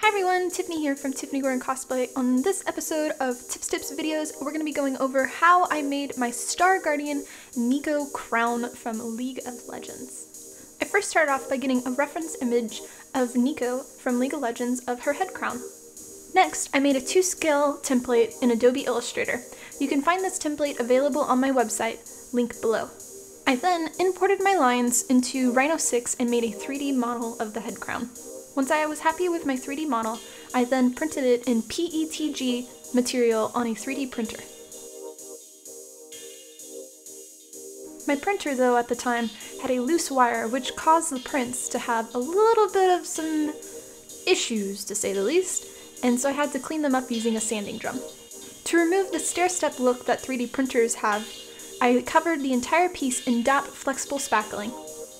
Hi everyone, Tiffany here from Tiffany Gordon Cosplay. On this episode of Tips Tips videos, we're going to be going over how I made my Star Guardian Neeko crown from League of Legends. I first started off by getting a reference image of Neeko from League of Legends of her head crown. Next, I made a to-scale template in Adobe Illustrator. You can find this template available on my website, link below. I then imported my lines into Rhino 6 and made a 3D model of the head crown. Once I was happy with my 3D model, I then printed it in PETG material on a 3D printer. My printer, though, at the time had a loose wire, which caused the prints to have a little bit of some issues, to say the least, and so I had to clean them up using a sanding drum. To remove the stair-step look that 3D printers have, I covered the entire piece in DAP flexible spackling.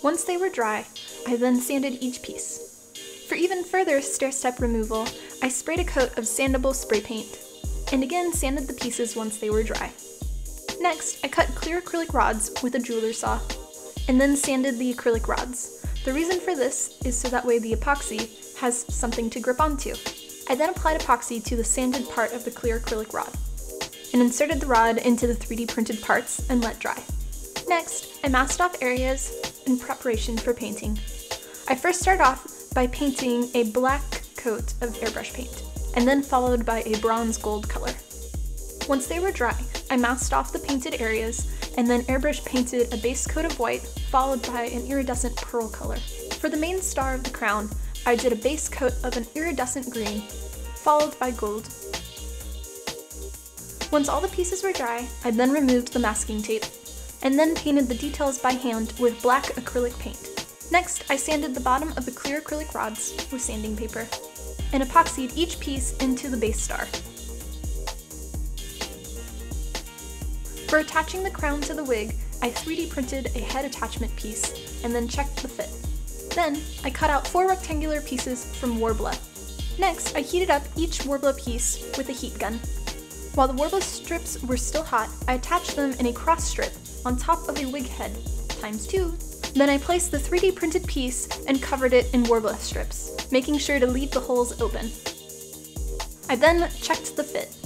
Once they were dry, I then sanded each piece. For even further stair-step removal, I sprayed a coat of sandable spray paint, and again sanded the pieces once they were dry. Next, I cut clear acrylic rods with a jeweler saw, and then sanded the acrylic rods. The reason for this is so that way the epoxy has something to grip onto. I then applied epoxy to the sanded part of the clear acrylic rod and inserted the rod into the 3D printed parts and let dry. Next, I masked off areas in preparation for painting. I first started off by painting a black coat of airbrush paint, and then followed by a bronze gold color. Once they were dry, I masked off the painted areas and then airbrush painted a base coat of white, followed by an iridescent pearl color. For the main star of the crown, I did a base coat of an iridescent green, followed by gold, once all the pieces were dry, I then removed the masking tape, and then painted the details by hand with black acrylic paint. Next, I sanded the bottom of the clear acrylic rods with sanding paper, and epoxied each piece into the base star. For attaching the crown to the wig, I 3D printed a head attachment piece, and then checked the fit. Then, I cut out four rectangular pieces from Worbla. Next, I heated up each Worbla piece with a heat gun, while the Worbla strips were still hot, I attached them in a cross strip on top of a wig head, times two. Then I placed the 3D printed piece and covered it in Worbla strips, making sure to leave the holes open. I then checked the fit.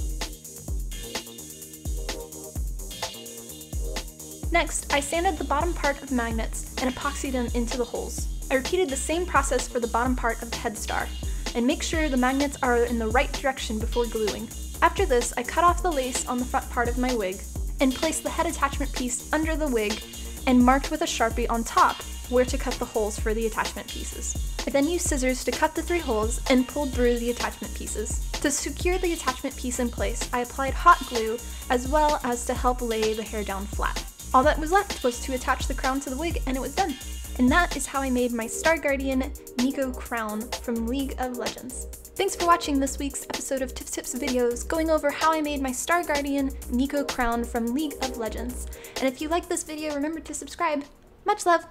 Next, I sanded the bottom part of magnets and epoxied them into the holes. I repeated the same process for the bottom part of the head star, and make sure the magnets are in the right direction before gluing. After this, I cut off the lace on the front part of my wig and placed the head attachment piece under the wig and marked with a sharpie on top where to cut the holes for the attachment pieces. I then used scissors to cut the three holes and pulled through the attachment pieces. To secure the attachment piece in place, I applied hot glue as well as to help lay the hair down flat. All that was left was to attach the crown to the wig and it was done. And that is how I made my Star Guardian Neeko crown from League of Legends. Thanks for watching this week's episode of Tips Tips videos going over how I made my Star Guardian Neeko crown from League of Legends. And if you like this video, remember to subscribe. Much love!